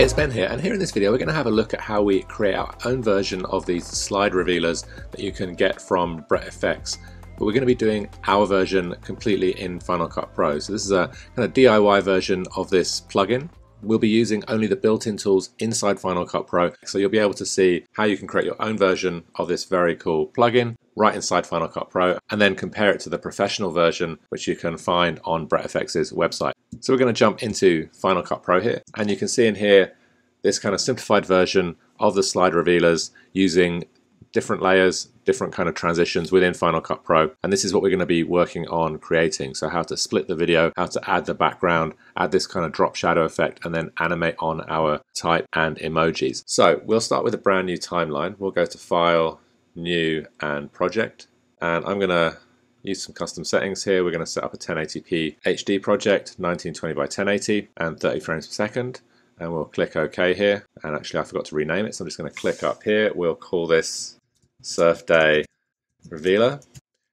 Hey, it's Ben here, and here in this video we're going to have a look at how we create our own version of these slide revealers that you can get from Brett FX. But we're going to be doing our version completely in Final Cut Pro. So this is a kind of DIY version of this plugin. We'll be using only the built-in tools inside Final Cut Pro, so you'll be able to see how you can create your own version of this very cool plugin right inside Final Cut Pro, and then compare it to the professional version, which you can find on Brett FX's website. So we're going to jump into Final Cut Pro here, and you can see in here this kind of simplified version of the slide revealers using different layers, different kind of transitions within Final Cut Pro. And this is what we're going to be working on creating. So how to split the video, how to add the background, add this kind of drop shadow effect, and then animate on our type and emojis. So we'll start with a brand new timeline. We'll go to File, New, and Project. And I'm going to use some custom settings here. We're going to set up a 1080p HD project, 1920 by 1080 and 30 frames per second. And we'll click OK here. And actually I forgot to rename it, so I'm just going to click up here. We'll call this Surf Day Revealer.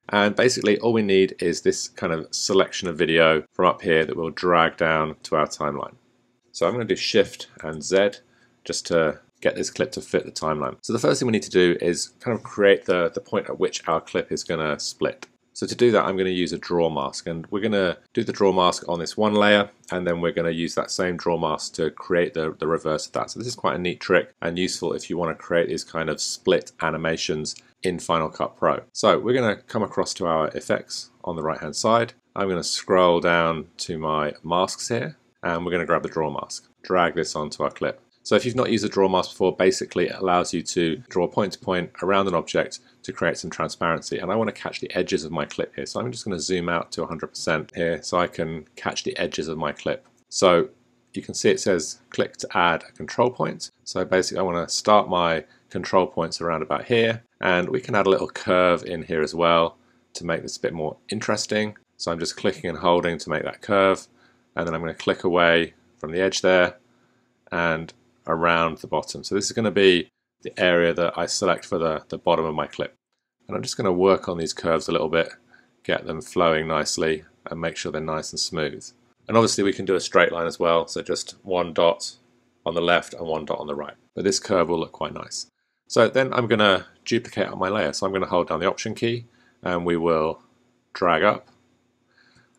And basically all we need is this kind of selection of video from up here that we'll drag down to our timeline. So I'm going to do Shift and Z just to get this clip to fit the timeline. So the first thing we need to do is kind of create the, the point at which our clip is going to split. So to do that, I'm going to use a draw mask and we're going to do the draw mask on this one layer and then we're going to use that same draw mask to create the, the reverse of that. So this is quite a neat trick and useful if you want to create these kind of split animations in Final Cut Pro. So we're going to come across to our effects on the right hand side. I'm going to scroll down to my masks here and we're going to grab the draw mask, drag this onto our clip. So if you've not used a draw mask before, basically it allows you to draw point to point around an object to create some transparency. And I want to catch the edges of my clip here. So I'm just going to zoom out to 100% here so I can catch the edges of my clip. So you can see it says click to add a control point. So basically I want to start my control points around about here. And we can add a little curve in here as well to make this a bit more interesting. So I'm just clicking and holding to make that curve. And then I'm going to click away from the edge there and around the bottom. So this is going to be the area that I select for the, the bottom of my clip. And I'm just going to work on these curves a little bit, get them flowing nicely and make sure they're nice and smooth. And obviously we can do a straight line as well, so just one dot on the left and one dot on the right. But this curve will look quite nice. So then I'm going to duplicate my layer. So I'm going to hold down the Option key and we will drag up.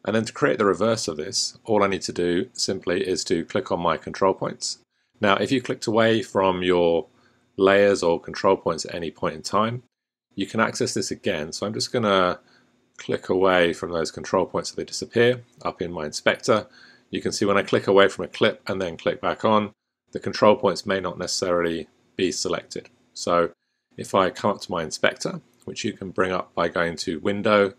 And then to create the reverse of this, all I need to do simply is to click on my control points now, if you clicked away from your layers or control points at any point in time, you can access this again. So I'm just going to click away from those control points so they disappear up in my inspector. You can see when I click away from a clip and then click back on, the control points may not necessarily be selected. So if I come up to my inspector, which you can bring up by going to Window,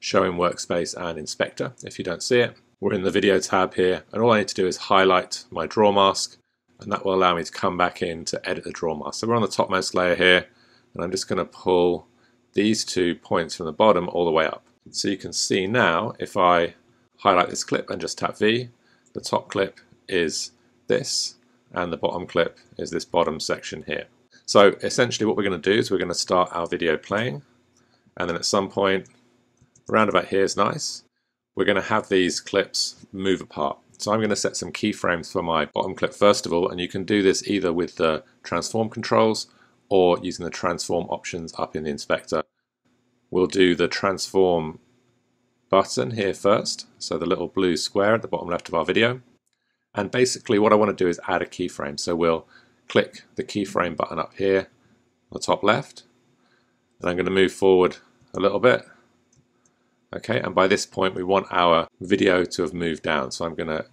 Show in Workspace and Inspector if you don't see it. We're in the Video tab here and all I need to do is highlight my draw mask and that will allow me to come back in to edit the draw mask. So we're on the topmost layer here and I'm just going to pull these two points from the bottom all the way up. So you can see now if I highlight this clip and just tap V, the top clip is this and the bottom clip is this bottom section here. So essentially what we're going to do is we're going to start our video playing and then at some point around about here is nice. We're going to have these clips move apart. So I'm going to set some keyframes for my bottom clip first of all, and you can do this either with the transform controls or using the transform options up in the inspector. We'll do the transform button here first, so the little blue square at the bottom left of our video. And basically what I want to do is add a keyframe. So we'll click the keyframe button up here on the top left, and I'm going to move forward a little bit Okay, and by this point we want our video to have moved down. So I'm going to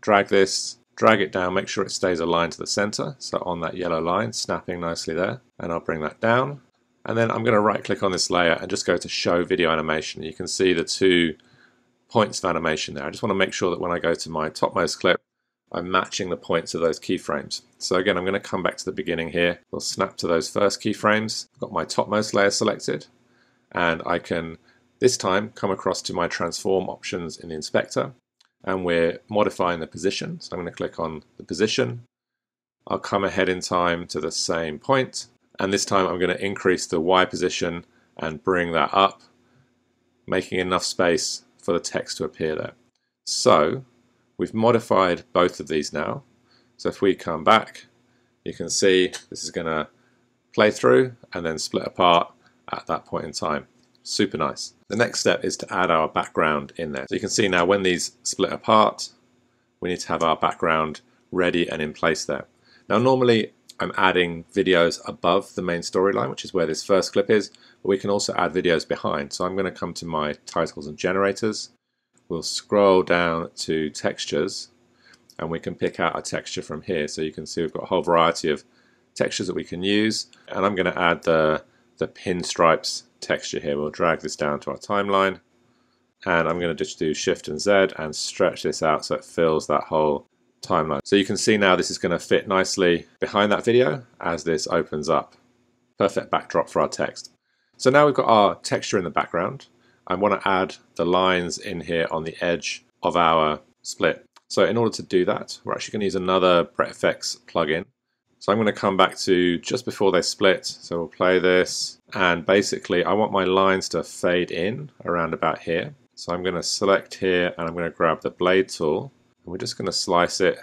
drag this, drag it down, make sure it stays aligned to the center. So on that yellow line, snapping nicely there. And I'll bring that down. And then I'm going to right click on this layer and just go to show video animation. You can see the two points of animation there. I just want to make sure that when I go to my topmost clip, I'm matching the points of those keyframes. So again, I'm going to come back to the beginning here. We'll snap to those first keyframes. I've got my topmost layer selected and I can this time come across to my transform options in the inspector and we're modifying the position. So I'm going to click on the position. I'll come ahead in time to the same point and this time I'm going to increase the Y position and bring that up making enough space for the text to appear there. So we've modified both of these now. So if we come back, you can see this is going to play through and then split apart at that point in time. Super nice. The next step is to add our background in there. So you can see now when these split apart, we need to have our background ready and in place there. Now normally I'm adding videos above the main storyline, which is where this first clip is, but we can also add videos behind. So I'm going to come to my titles and generators. We'll scroll down to textures and we can pick out a texture from here. So you can see we've got a whole variety of textures that we can use. And I'm going to add the, the pinstripes texture here. We'll drag this down to our timeline. And I'm going to just do Shift and Z and stretch this out so it fills that whole timeline. So you can see now this is going to fit nicely behind that video as this opens up. Perfect backdrop for our text. So now we've got our texture in the background. I want to add the lines in here on the edge of our split. So in order to do that, we're actually going to use another BrettFX plugin. So I'm going to come back to just before they split. So we'll play this and basically I want my lines to fade in around about here. So I'm going to select here and I'm going to grab the blade tool and we're just going to slice it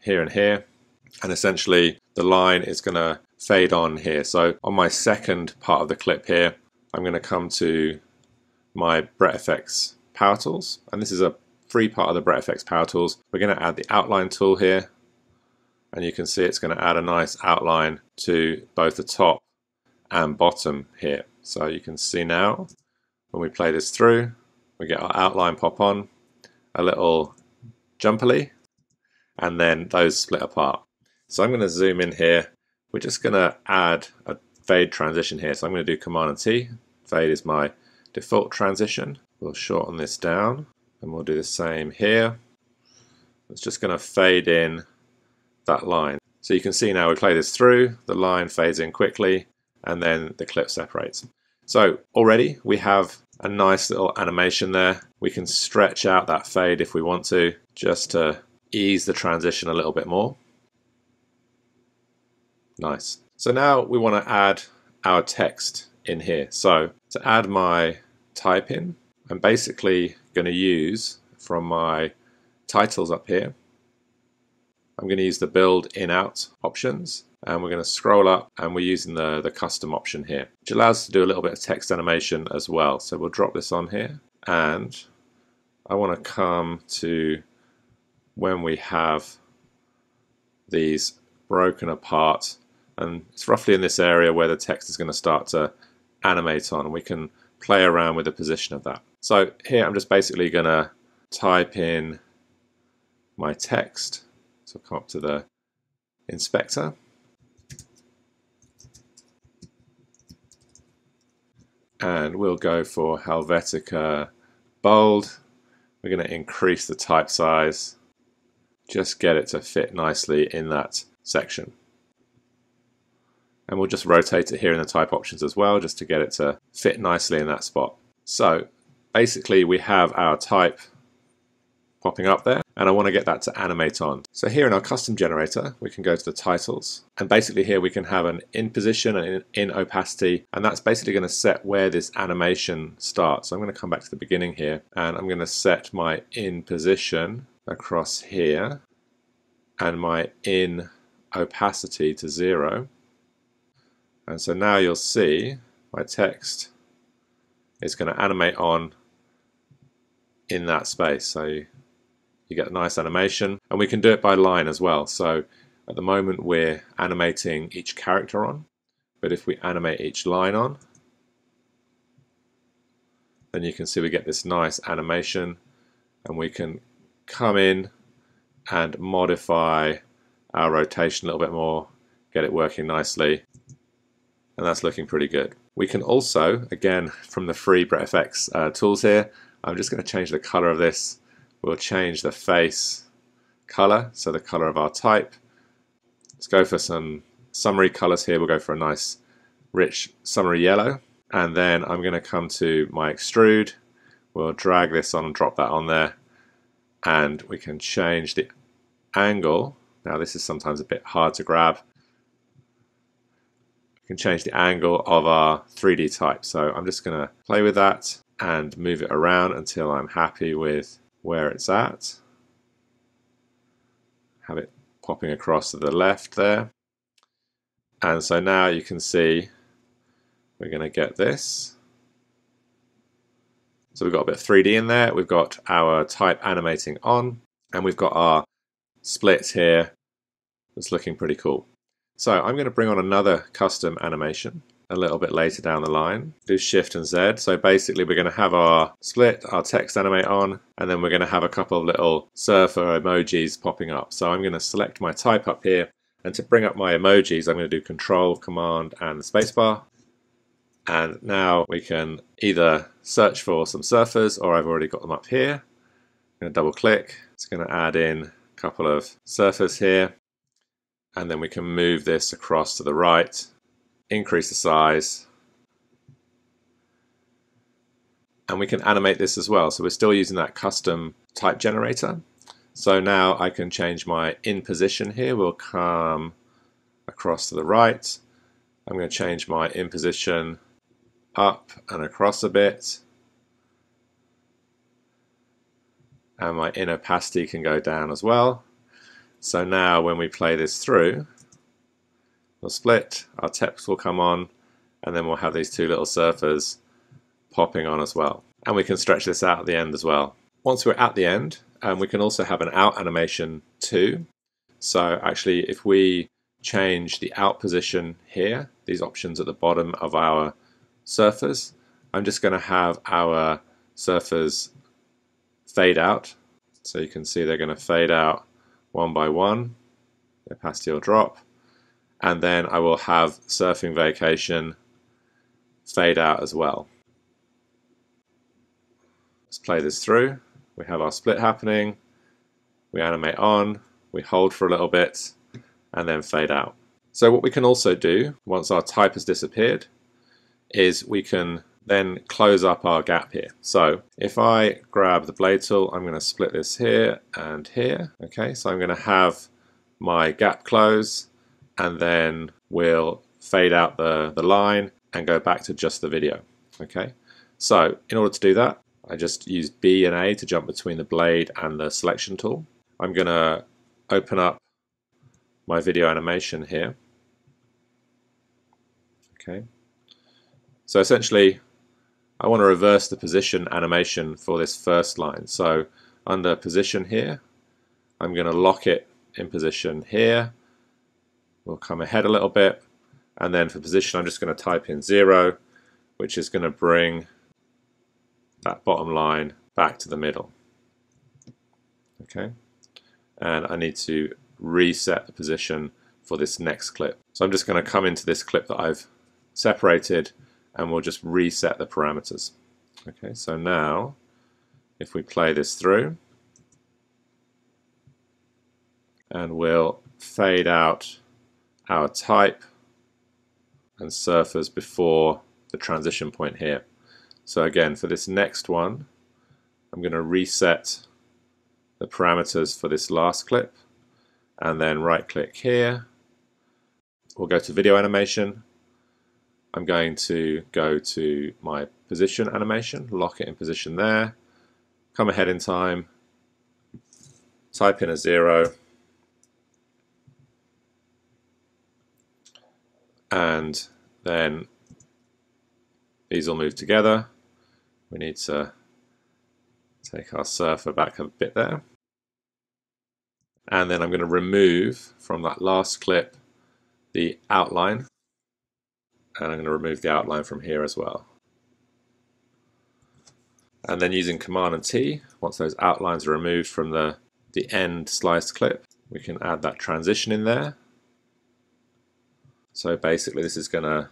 here and here. And essentially the line is going to fade on here. So on my second part of the clip here, I'm going to come to my BrettFX Power Tools. And this is a free part of the BrettFX Power Tools. We're going to add the outline tool here. And you can see it's going to add a nice outline to both the top and bottom here. So you can see now when we play this through, we get our outline pop on, a little jumperly, and then those split apart. So I'm going to zoom in here. We're just going to add a fade transition here. So I'm going to do Command and T. Fade is my default transition. We'll shorten this down and we'll do the same here. It's just going to fade in that line. So you can see now we play this through, the line fades in quickly and then the clip separates. So already we have a nice little animation there. We can stretch out that fade if we want to, just to ease the transition a little bit more. Nice. So now we want to add our text in here. So to add my type in, I'm basically going to use from my titles up here, I'm going to use the build in out options and we're going to scroll up and we're using the, the custom option here, which allows us to do a little bit of text animation as well. So we'll drop this on here and I want to come to when we have these broken apart and it's roughly in this area where the text is going to start to animate on. We can play around with the position of that. So here I'm just basically going to type in my text. So come up to the inspector and we'll go for Helvetica bold. We're going to increase the type size, just get it to fit nicely in that section. And we'll just rotate it here in the type options as well, just to get it to fit nicely in that spot. So basically we have our type popping up there and I want to get that to animate on. So here in our custom generator we can go to the titles and basically here we can have an in position and in, opacity and that's basically going to set where this animation starts. So I'm going to come back to the beginning here and I'm going to set my in position across here and my in opacity to zero and so now you'll see my text is going to animate on in that space. So you get a nice animation. And we can do it by line as well. So at the moment we're animating each character on. But if we animate each line on then you can see we get this nice animation. And we can come in and modify our rotation a little bit more get it working nicely. And that's looking pretty good. We can also, again from the free BrettFX uh, tools here, I'm just going to change the color of this We'll change the face color, so the color of our type. Let's go for some summery colors here. We'll go for a nice rich summery yellow. And then I'm going to come to my extrude. We'll drag this on and drop that on there. And we can change the angle. Now this is sometimes a bit hard to grab. We can change the angle of our 3D type. So I'm just going to play with that and move it around until I'm happy with where it's at, have it popping across to the left there. And so now you can see we're going to get this. So we've got a bit of 3D in there, we've got our type animating on, and we've got our split here It's looking pretty cool. So I'm going to bring on another custom animation a little bit later down the line. Do Shift and Z. So basically we're going to have our split, our text animate on, and then we're going to have a couple of little surfer emojis popping up. So I'm going to select my type up here, and to bring up my emojis, I'm going to do Control, Command, and the spacebar. And now we can either search for some surfers, or I've already got them up here. I'm going to double click. It's going to add in a couple of surfers here. And then we can move this across to the right increase the size. And we can animate this as well. So we're still using that custom type generator. So now I can change my in position here. We'll come across to the right. I'm going to change my in position up and across a bit. And my in opacity can go down as well. So now when we play this through will split, our text will come on, and then we'll have these two little surfers popping on as well. And we can stretch this out at the end as well. Once we're at the end, um, we can also have an out animation too. So actually, if we change the out position here, these options at the bottom of our surfers, I'm just going to have our surfers fade out. So you can see they're going to fade out one by one. The opacity will drop and then I will have surfing vacation fade out as well. Let's play this through. We have our split happening, we animate on, we hold for a little bit, and then fade out. So what we can also do, once our type has disappeared, is we can then close up our gap here. So if I grab the blade tool, I'm going to split this here and here. Okay, so I'm going to have my gap close, and then we'll fade out the, the line and go back to just the video. Okay, so in order to do that, I just use B and A to jump between the blade and the selection tool. I'm going to open up my video animation here. Okay, so essentially I want to reverse the position animation for this first line. So under position here, I'm going to lock it in position here We'll come ahead a little bit and then for position I'm just going to type in 0 which is going to bring that bottom line back to the middle. Okay, and I need to reset the position for this next clip. So I'm just going to come into this clip that I've separated and we'll just reset the parameters. Okay, so now if we play this through and we'll fade out our type and surfers before the transition point here. So again, for this next one, I'm going to reset the parameters for this last clip and then right click here. We'll go to video animation. I'm going to go to my position animation, lock it in position there, come ahead in time, type in a zero, and then these will move together. We need to take our surfer back a bit there. And then I'm going to remove from that last clip the outline. And I'm going to remove the outline from here as well. And then using Command and T, once those outlines are removed from the, the end sliced clip, we can add that transition in there so basically this is going to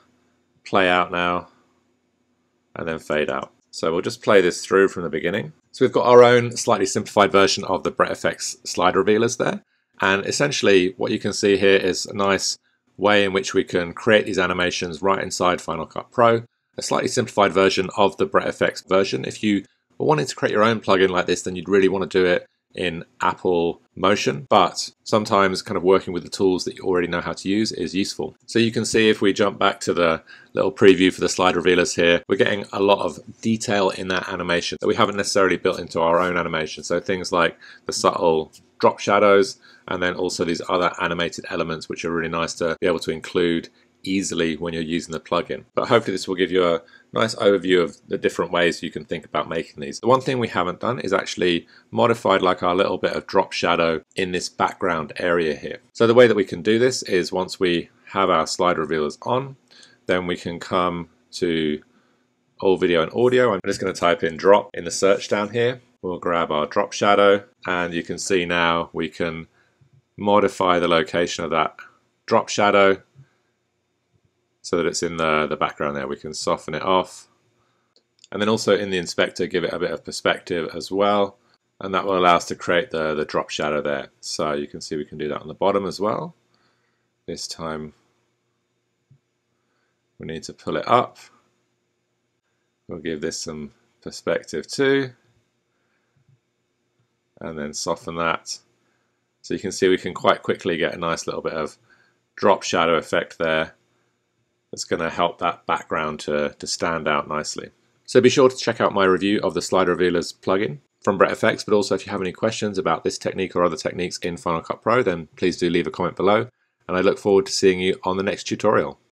play out now and then fade out. So we'll just play this through from the beginning. So we've got our own slightly simplified version of the Brett FX slide revealers there. And essentially what you can see here is a nice way in which we can create these animations right inside Final Cut Pro. A slightly simplified version of the Brett FX version. If you were wanting to create your own plugin like this, then you'd really want to do it in Apple Motion, but sometimes kind of working with the tools that you already know how to use is useful. So you can see if we jump back to the little preview for the slide revealers here, we're getting a lot of detail in that animation that we haven't necessarily built into our own animation. So things like the subtle drop shadows, and then also these other animated elements which are really nice to be able to include easily when you're using the plugin. But hopefully this will give you a nice overview of the different ways you can think about making these. The one thing we haven't done is actually modified like our little bit of drop shadow in this background area here. So the way that we can do this is once we have our slide revealers on, then we can come to all video and audio. I'm just going to type in drop in the search down here. We'll grab our drop shadow and you can see now we can modify the location of that drop shadow so that it's in the, the background there. We can soften it off. And then also in the inspector, give it a bit of perspective as well. And that will allow us to create the, the drop shadow there. So you can see we can do that on the bottom as well. This time we need to pull it up. We'll give this some perspective too. And then soften that. So you can see we can quite quickly get a nice little bit of drop shadow effect there that's going to help that background to, to stand out nicely. So be sure to check out my review of the Slide Revealers plugin from BrettFX, but also if you have any questions about this technique or other techniques in Final Cut Pro, then please do leave a comment below, and I look forward to seeing you on the next tutorial.